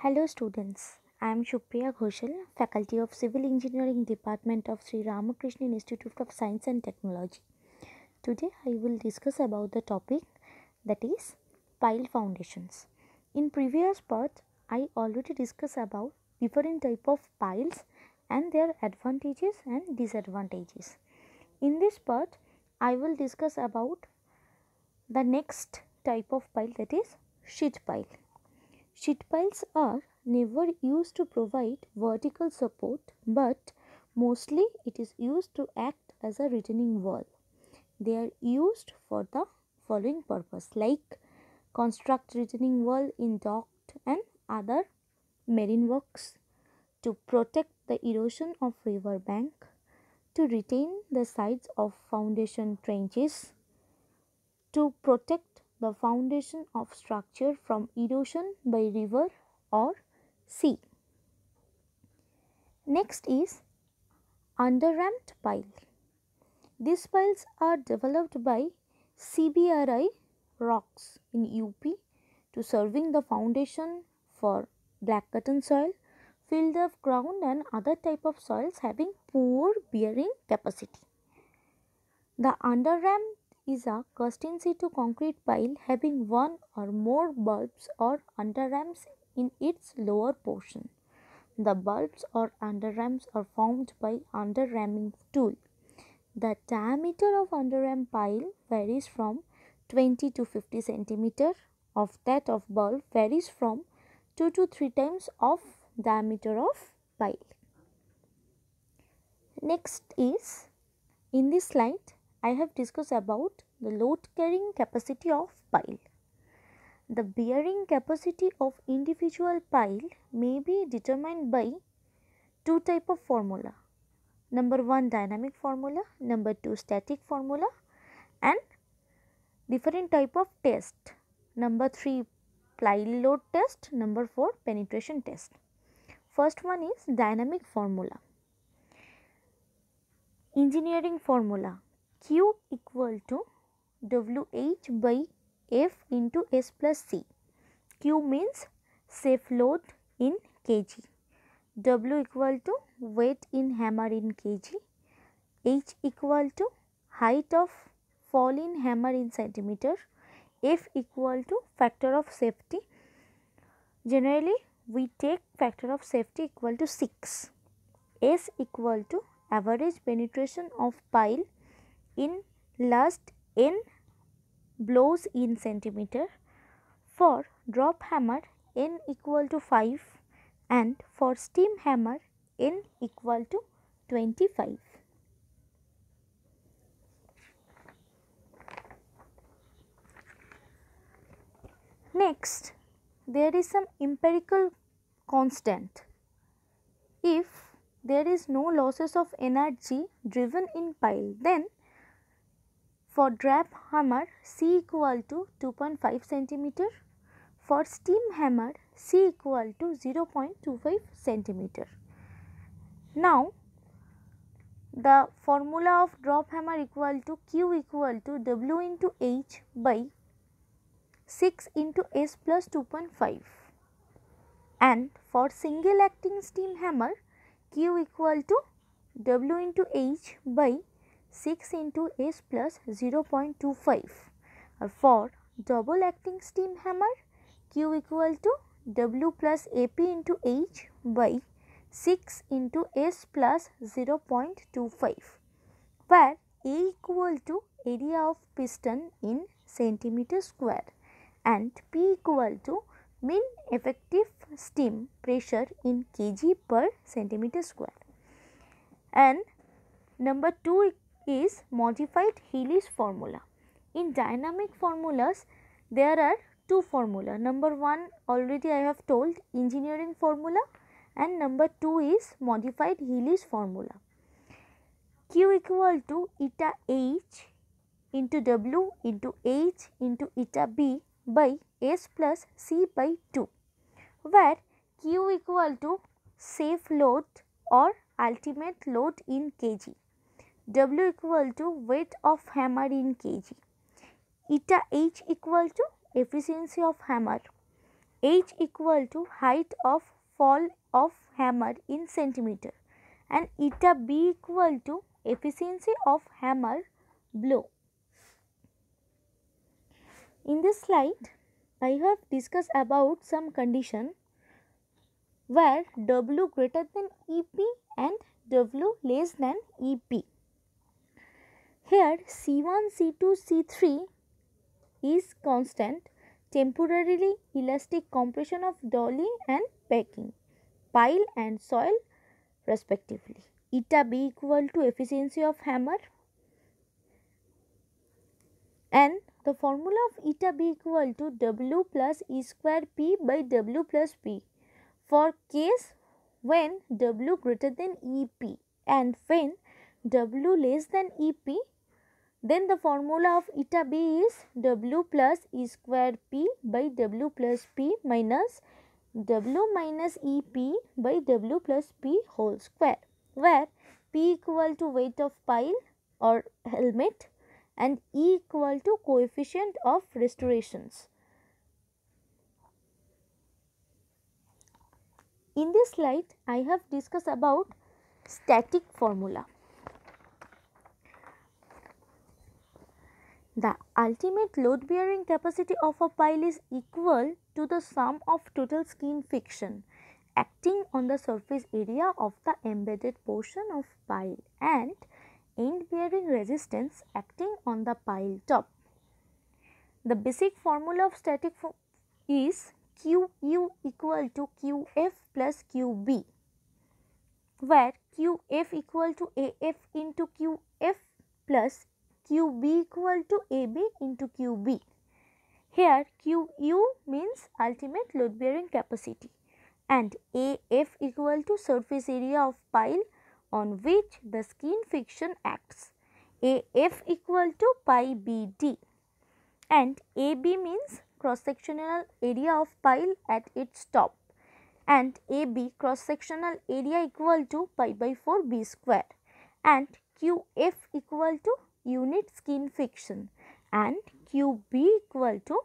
Hello students, I am Shupriya Ghoshal, Faculty of Civil Engineering Department of Sri Ramakrishna Institute of Science and Technology. Today I will discuss about the topic that is pile foundations. In previous part I already discussed about different type of piles and their advantages and disadvantages. In this part I will discuss about the next type of pile that is sheet pile. Sheet piles are never used to provide vertical support but mostly it is used to act as a retaining wall. They are used for the following purpose like construct retaining wall in dock and other marine works, to protect the erosion of river bank, to retain the sides of foundation trenches, to protect the foundation of structure from erosion by river or sea. Next is underreamed pile. These piles are developed by CBRI Roorkee in UP to serving the foundation for black cotton soil, field of ground and other type of soils having poor bearing capacity. The underreamed is a in situ concrete pile having one or more bulbs or underreams in its lower portion. The bulbs or underreams are formed by underreaming tool. The diameter of underream pile varies from 20 to 50 centimeter of that of bulb varies from 2 to 3 times of diameter of pile. Next is in this slide I have discussed about the load carrying capacity of pile. The bearing capacity of individual pile may be determined by two type of formula. Number 1 dynamic formula, number 2 static formula and different type of test. Number 3 pile load test, number 4 penetration test. First one is dynamic formula. Engineering formula Q equal to WH by F into S plus C. Q means safe load in kg. W equal to weight in hammer in kg. H equal to height of fall in hammer in centimeter. F equal to factor of safety. Generally, we take factor of safety equal to 6. S equal to average penetration of pile in last n blows in centimeter. For drop hammer n equal to 5 and for steam hammer n equal to 25. Next, there is some empirical constant. If there is no losses of energy driven in pile, then for drop hammer C equal to 2.5 centimeter, for steam hammer C equal to 0.25 centimeter. Now, the formula of drop hammer equal to Q equal to W into H by 6 into S plus 2.5 and for single acting steam hammer Q equal to W into H by 6 into S plus 0.25 or uh, for double acting steam hammer Q equal to W plus AP into H by 6 into S plus 0.25 where A equal to area of piston in centimeter square and P equal to mean effective steam pressure in kg per centimeter square. And number 2 is modified Hiley's formula. In dynamic formulas, there are two formula. Number 1 already I have told engineering formula and number 2 is modified Hiley's formula. Q equal to eta H into W into H into eta B by S plus C by 2 where Q equal to safe load or ultimate load in kg, W equal to weight of hammer in kg, eta H equal to efficiency of hammer, h equal to height of fall of hammer in centimeter and eta b equal to efficiency of hammer blow. In this slide, I have discussed about some condition where W greater than EP and W less than EP. Here C1, C2, C3 is constant temporarily elastic compression of dolly and packing, pile and soil respectively. Eta B equal to efficiency of hammer and the formula of eta B equal to W plus E square P by W plus P for case when W greater than EP and when W less than EP then the formula of eta B is W plus E square P by W plus P minus W minus EP by W plus P whole square where P equal to weight of pile or helmet and E equal to coefficient of restorations. In this slide, I have discussed about static formula. The ultimate load bearing capacity of a pile is equal to the sum of total skin friction acting on the surface area of the embedded portion of pile and end bearing resistance acting on the pile top. The basic formula of static is Qu equal to Qf plus Qb where Qf equal to Af into Qf plus Qb equal to Ab into Qb. Here Qu means ultimate load bearing capacity and Af equal to surface area of pile on which the skin friction acts. Af equal to pi Bd and AB means cross sectional area of pile at its top and AB cross sectional area equal to pi by 4 b square and QF equal to unit skin friction and QB equal to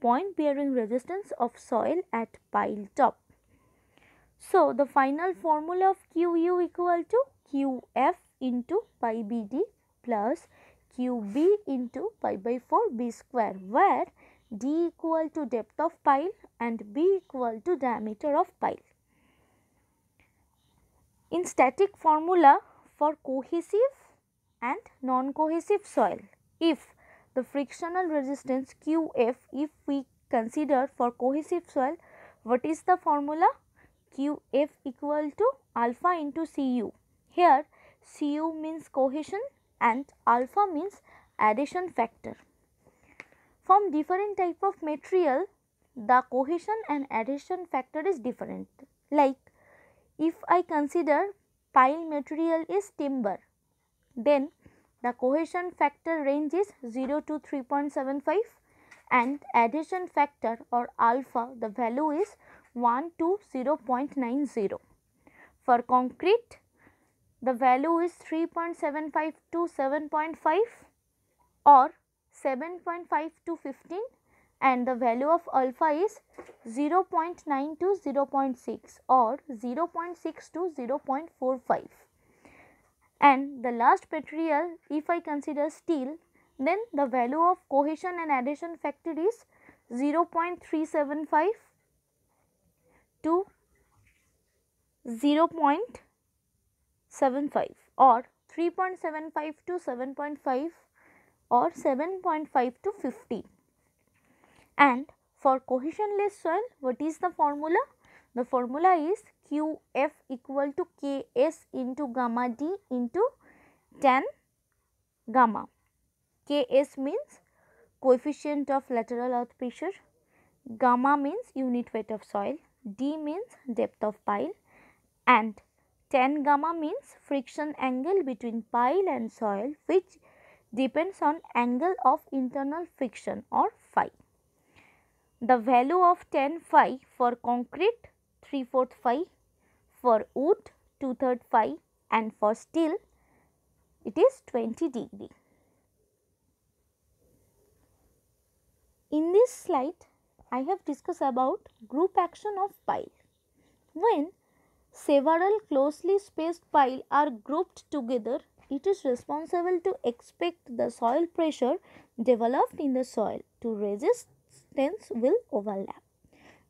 point bearing resistance of soil at pile top. So, the final formula of QU equal to QF into pi BD plus QB into pi by 4 b square where d equal to depth of pile and b equal to diameter of pile. In static formula for cohesive and non-cohesive soil, if the frictional resistance Qf if we consider for cohesive soil, what is the formula? Qf equal to alpha into Cu. Here Cu means cohesion and alpha means adhesion factor. From different type of material, the cohesion and adhesion factor is different. Like if I consider pile material is timber, then the cohesion factor range is 0 to 3.75 and adhesion factor or alpha the value is 1 to 0.90. For concrete, the value is 3.75 to 7.5 or 7.5 to 15 and the value of alpha is 0.9 to 0.6 or 0.6 to 0.45 and the last material if I consider steel then the value of cohesion and adhesion factor is 0.375 to 0.75 or 3.75 to 7.5 or 7.5 to 50. And for cohesionless soil, what is the formula? The formula is QF equal to Ks into gamma D into tan gamma. Ks means coefficient of lateral earth pressure, gamma means unit weight of soil, D means depth of pile and tan gamma means friction angle between pile and soil which depends on angle of internal friction or phi. The value of tan phi for concrete 3 4 phi, for wood 2 3 phi and for steel it is 20 degree. In this slide I have discussed about group action of pile. When several closely spaced pile are grouped together, it is responsible to expect the soil pressure developed in the soil to resistance will overlap.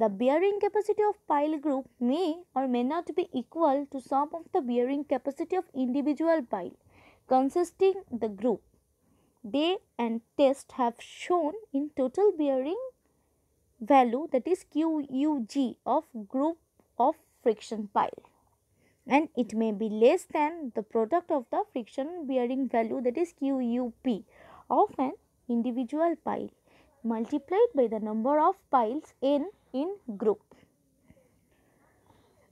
The bearing capacity of pile group may or may not be equal to sum of the bearing capacity of individual pile consisting the group. They and test have shown in total bearing value that is QUG of group of friction pile and it may be less than the product of the friction bearing value that is QUP of an individual pile multiplied by the number of piles n in group.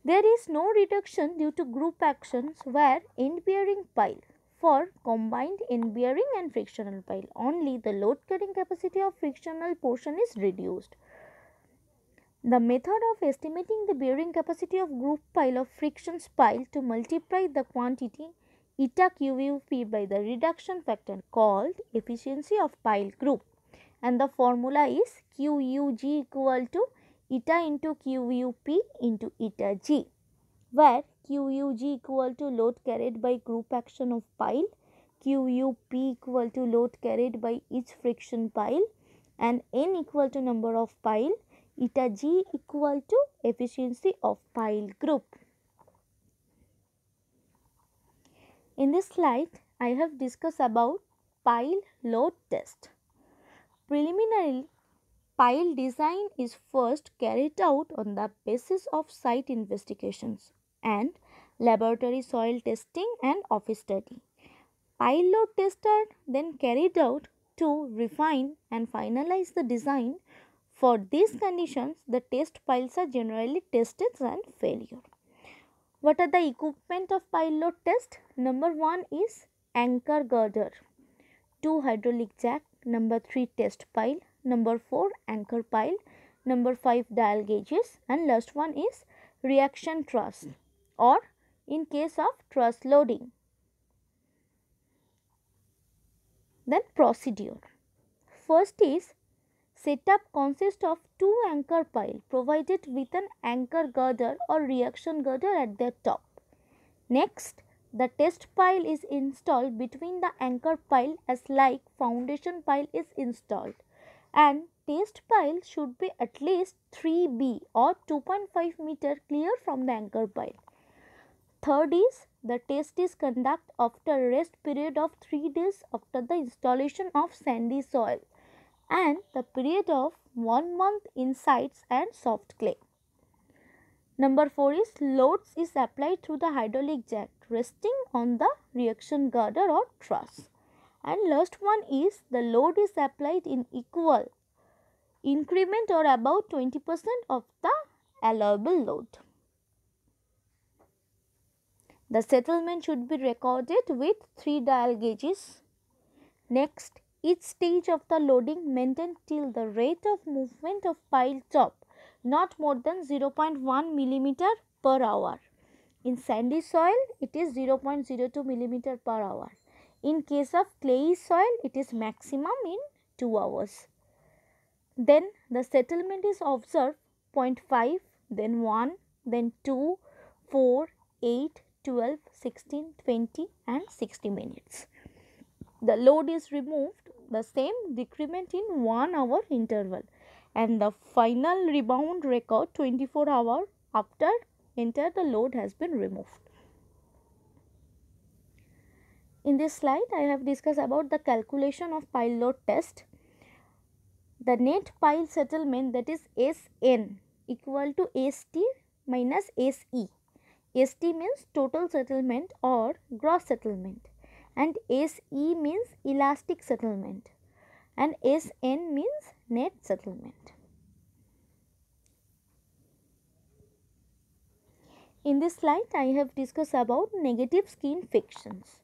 There is no reduction due to group actions where end bearing pile for combined end bearing and frictional pile only the load carrying capacity of frictional portion is reduced. The method of estimating the bearing capacity of group pile of frictions pile to multiply the quantity eta QUP by the reduction factor called efficiency of pile group and the formula is QUG equal to eta into QUP into eta G where QUG equal to load carried by group action of pile, QUP equal to load carried by each friction pile and N equal to number of pile, eta G equal to efficiency of pile group. In this slide, I have discussed about pile load test. Preliminarily, Pile design is first carried out on the basis of site investigations and laboratory soil testing and office study. Pile load tests are then carried out to refine and finalize the design. For these conditions, the test piles are generally tested and failure. What are the equipment of pile load test? Number 1 is anchor girder, 2 hydraulic jack, number 3 test pile, number 4 anchor pile, number 5 dial gauges and last one is reaction truss or in case of truss loading. Then procedure. First is setup consists of two anchor pile provided with an anchor girder or reaction girder at their top. Next, the test pile is installed between the anchor pile as like foundation pile is installed and test pile should be at least 3b or 2.5 meter clear from the anchor pile. Third is the test is conducted after rest period of 3 days after the installation of sandy soil and the period of 1 month in sites and soft clay. Number 4 is loads is applied through the hydraulic jack resting on the reaction girder or truss and last one is the load is applied in equal increment or about 20 percent of the allowable load. The settlement should be recorded with 3 dial gauges. Next, each stage of the loading maintained till the rate of movement of pile top not more than 0.1 millimeter per hour. In sandy soil, it is 0.02 millimeter per hour. In case of clayey soil, it is maximum in 2 hours. Then the settlement is observed 0.5, then 1, then 2, 4, 8, 12, 16, 20 and 60 minutes. The load is removed the same decrement in 1 hour interval and the final rebound record 24 hour after entire the load has been removed. In this slide, I have discussed about the calculation of pile load test. The net pile settlement that is SN equal to ST minus SE. ST means total settlement or gross settlement and SE means elastic settlement and SN means net settlement. In this slide, I have discussed about negative skin frictions.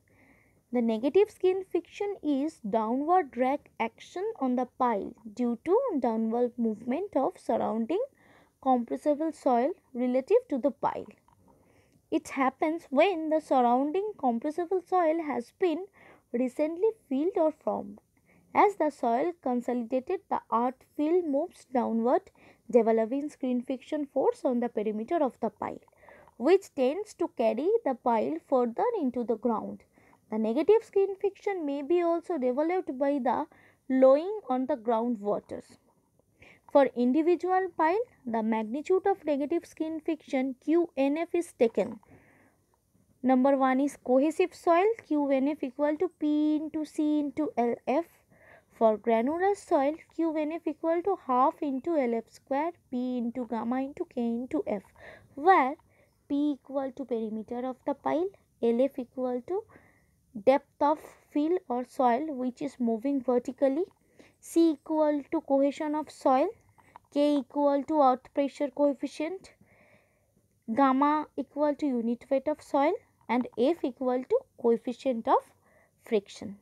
The negative skin friction is downward drag action on the pile due to downward movement of surrounding compressible soil relative to the pile. It happens when the surrounding compressible soil has been recently filled or formed As the soil consolidated, the earth fill moves downward, developing skin friction force on the perimeter of the pile, which tends to carry the pile further into the ground. The negative skin friction may be also developed by the lowing on the ground groundwaters. For individual pile, the magnitude of negative skin friction QNF is taken. Number 1 is cohesive soil QNF equal to P into C into LF. For granular soil QNF equal to half into LF square P into gamma into K into F where P equal to perimeter of the pile, LF equal to depth of fill or soil which is moving vertically, C equal to cohesion of soil. K equal to earth pressure coefficient, gamma equal to unit weight of soil. And F equal to coefficient of friction.